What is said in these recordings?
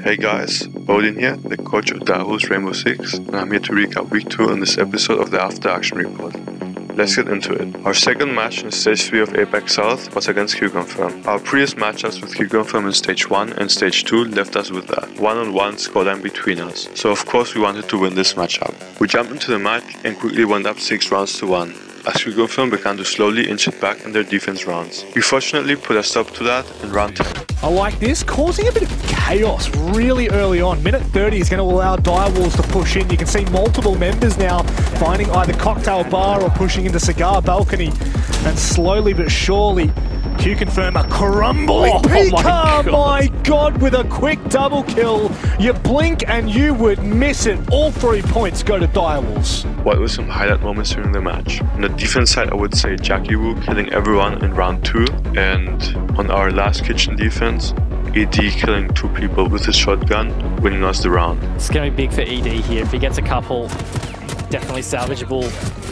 Hey guys, Odin here, the coach of Direwolves Rainbow Six, and I'm here to recap week 2 on this episode of the After Action Report. Let's get into it. Our second match in Stage 3 of APAC South was against QConfirm. Our previous matchups with QConfirm in Stage 1 and Stage 2 left us with that one-on-one scoreline between us, so of course we wanted to win this matchup. We jumped into the match and quickly went up 6 rounds to 1 as QConfirm began to slowly inch it back in their defense rounds. We fortunately put a stop to that in round 10. I like this, causing a bit of chaos really early on. Minute 30 is going to allow Direwolves to push in. You can see multiple members now finding either cocktail bar or pushing into cigar balcony. And slowly but surely, QConfirm a crumbling Oh, Pika, my God. my God, with a quick double kill. You blink and you would miss it. All three points go to Direwolves. What were some highlight moments during the match? On the defense side, I would say Jackie Wu killing everyone in round 2, and on our last kitchen defense, ED killing two people with his shotgun, winning us the round. It's going to be big for ED here. If he gets a couple, definitely salvageable.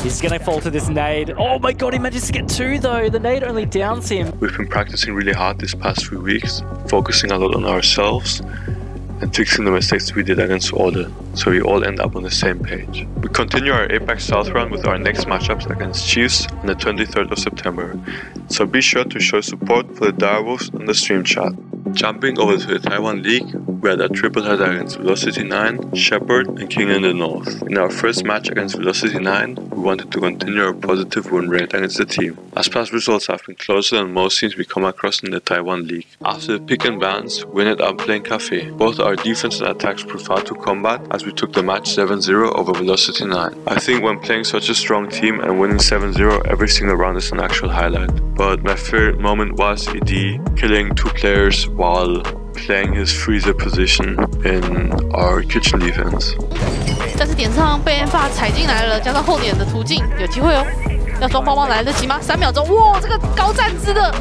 He's going to fall to this nade. Oh my god, he manages to get two though. The nade only downs him. We've been practicing really hard these past few weeks, focusing a lot on ourselves and fixing the mistakes we did against Order, so we all end up on the same page. We continue our APAC South run with our next matchups against Chiefs on the 23rd of September, so be sure to show support for the Direwolves on the stream chat. Jumping over to the Taiwan League, we had a triple header against Velocity 9, Shepherd, and King in the North. In our first match against Velocity 9, we wanted to continue our positive win rate against the team, as past results have been closer than most teams we come across in the Taiwan League. After the pick and bans, we ended up playing Cafe. Both our defense and attacks proved hard to combat as we took the match 7-0 over Velocity 9. I think when playing such a strong team and winning 7-0 every single round is an actual highlight. But my favorite moment was ED killing two players while playing his freezer position in our kitchen defense. 但是点上被 N 发踩进来了，加上后点的途径，有机会哦。要双方方来得及吗？三秒钟，哇，这个高站姿的，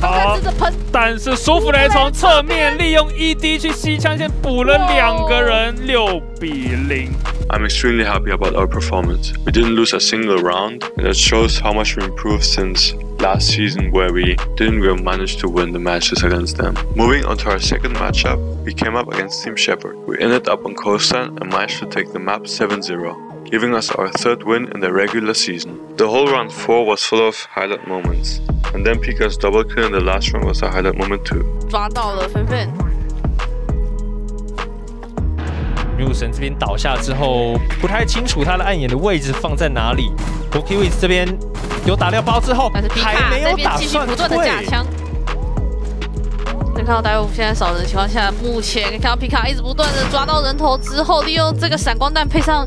高站姿的喷，但是舒芙蕾从侧面利用 ED 去西枪线补了两个人，六比零。 I'm extremely happy about our performance. We didn't lose a single round, and that shows how much we improved since last season where we didn't really manage to win the matches against them. Moving on to our second matchup, we came up against Team Shepherd. We ended up on Coastline and managed to take the map 7-0. Giving us our third win in the regular season. The whole round 4 was full of highlight moments, and then Pika's double kill in the last round was a highlight moment too. 抓到了芬芬，女武神这边倒下之后，不太清楚他的暗眼的位置放在哪里。b o k i w i z 这边 有打掉包之后，但是皮卡这边继续不断的架。枪。能看到大夫现在少人的情况下，目前看到皮卡一直不断的抓到人头之后，利用这个闪光弹配上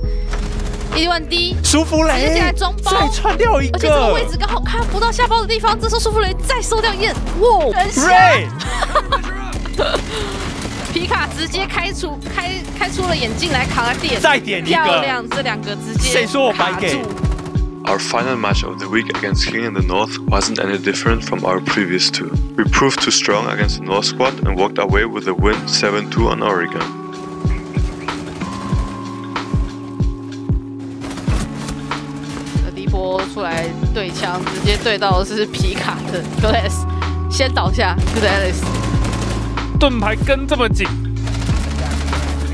一万滴，舒芙直接进来装包再穿掉一而且这个个位置刚好看不到下包的地方。这时候舒芙蕾再收掉焰，哇，人瞎！Ray，皮卡直接开出开开出了眼镜来卡点，再点一个。漂亮，这两个直接谁说我白给 Our final match of the week against King in the North wasn't any different from our previous two. We proved too strong against the North squad and walked away with a win 7-2 on Oregon. 这第一波出来对枪，直接对到的是皮卡的 Glass，先倒下 Glass，盾牌跟这么紧。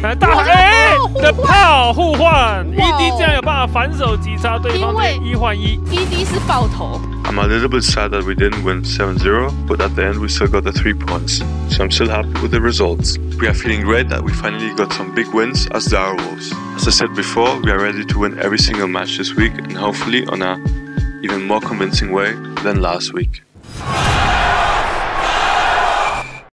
来大哇哎互换的炮互换哇哦，ED 这样有办法反手击杀对方因为的一换一。 ED 是爆头， I'm a little bit sad that we didn't win 7-0, but at the end we still got the 3 points, so I'm still happy with the results. We are feeling great that we finally got some big wins as the Wolves. As I said before, we are ready to win every single match this week and hopefully on a even more convincing way than last week.